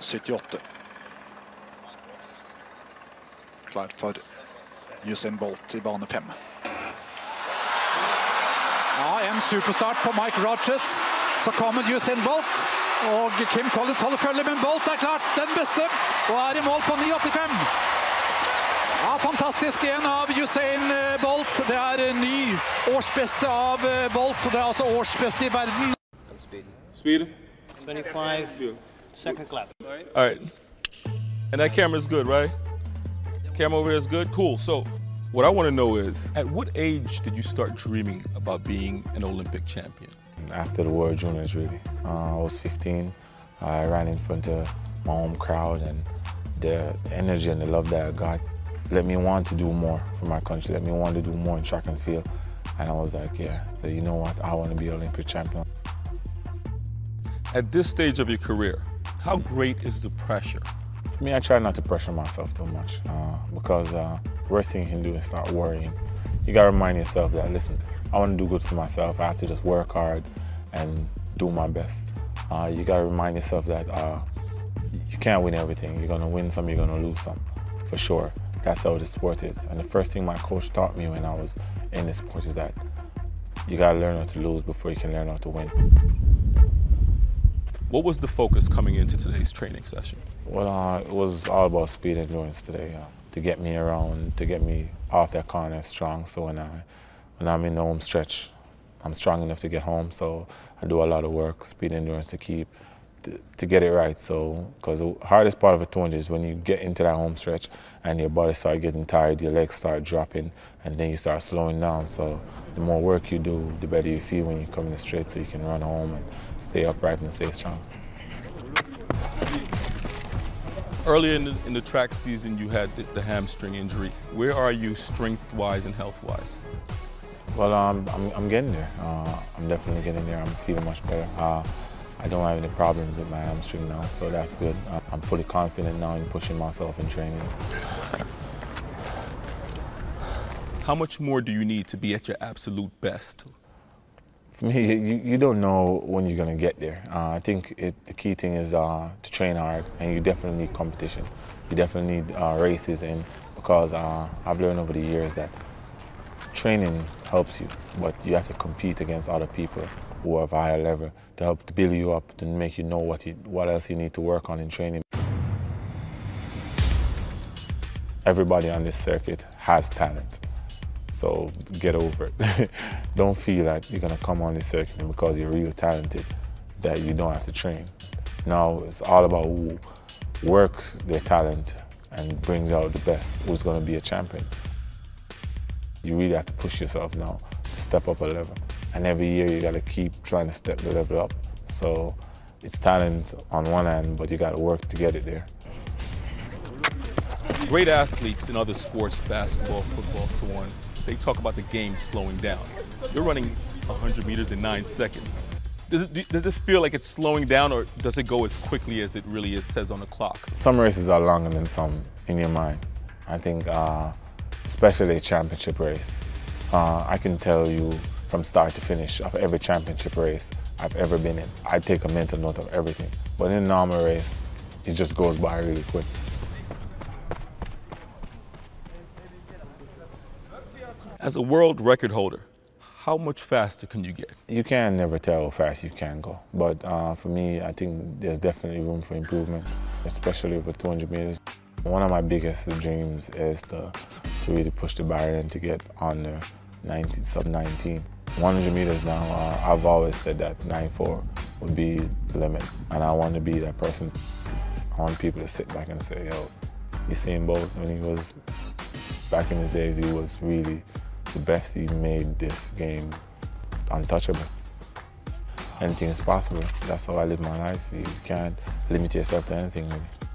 78. Klar for Usain Bolt i bane fem. Ja, en superstart på Mike Rogers. Så kommer Usain Bolt. Og Kim Collins holder følge, men Bolt er klart den beste og er i mål på 9,85. Ja, Fantastisk en av Usain eh, Bolt. Det er en ny årsbeste av eh, Bolt. Det er altså årsbeste i verden. Speed? 25 Yeah. Second clap. All right. And that camera's good, right? Camera over there is good? Cool. So, what I want to know is at what age did you start dreaming about being an Olympic champion? after the World Juniors, really. Uh, I was 15. I ran in front of my home crowd, and the energy and the love that I got let me want to do more for my country, let me want to do more in track and field. And I was like, yeah, you know what? I want to be an Olympic champion. At this stage of your career, how great is the pressure? For me, I try not to pressure myself too much uh, because uh, the worst thing you can do is start worrying. You got to remind yourself that, listen, I want to do good for myself. I have to just work hard and do my best. Uh, you got to remind yourself that uh, you can't win everything. You're to win some, you're to lose some, for sure. That's how the sport is. And the first thing my coach taught me when I was in the sport is that you got to learn how to lose before you can learn how to win. What was the focus coming into today's training session? Well, uh, it was all about speed and endurance today, uh, to get me around, to get me off that corner strong. So when I, when I'm in the home stretch, I'm strong enough to get home. So I do a lot of work, speed endurance to keep, to, get it right. So, because the hardest part of a 200 is when you get into that home stretch and your body start getting tired, your legs start dropping, and then you start slowing down. So the more work you do, the better you feel when you come in the straight, so you can run home and stay upright and stay strong. Earlier in the, in the track season, you had the, the hamstring injury. Where are you strength-wise and health-wise? Well, um, I'm, I'm getting there. Uh, I'm definitely getting there. I'm feeling much better. Uh, I don't have any problems with my hamstring now, so that's good. I'm fully confident now in pushing myself in training. How much more do you need to be at your absolute best? For me, you, you don't know when you're going to get there. Uh, I think it, the key thing is uh, to train hard, and you definitely need competition. You definitely need uh, races, and because uh, I've learned over the years that training helps you, but you have to compete against other people who are a higher level to help to build you up, to make you know what, you, what else you need to work on in training. Everybody on this circuit has talent. So get over it. don't feel like you're gonna come on this circuit and because you're real talented that you don't have to train. Now it's all about who works their talent and brings out the best, who's gonna be a champion. You really have to push yourself now to step up a level. And every year you gotta keep trying to step the level up. So it's talent on one hand, but you gotta work to get it there. Great athletes in other sports, basketball, football, so on, they talk about the game slowing down. You're running 100 meters in nine seconds. Does it, does it feel like it's slowing down or does it go as quickly as it really is says on the clock? Some races are longer than some in your mind. I think, uh, especially a championship race, uh, I can tell you from start to finish of every championship race I've ever been in. I take a mental note of everything. But in a normal race, it just goes by really quick. As a world record holder, how much faster can you get? You can never tell how fast you can go. But uh, for me, I think there's definitely room for improvement, especially over 200 meters. One of my biggest dreams is to, to really push the barrier and to get under 19, sub 19. 100 meters now, uh, I've always said that 9.4 would be the limit. And I want to be that person. I want people to sit back and say, yo, Usain Bolt, when he was back in his days, he was really the best. He made this game untouchable. Anything is possible. That's how I live my life. You can't limit yourself to anything really.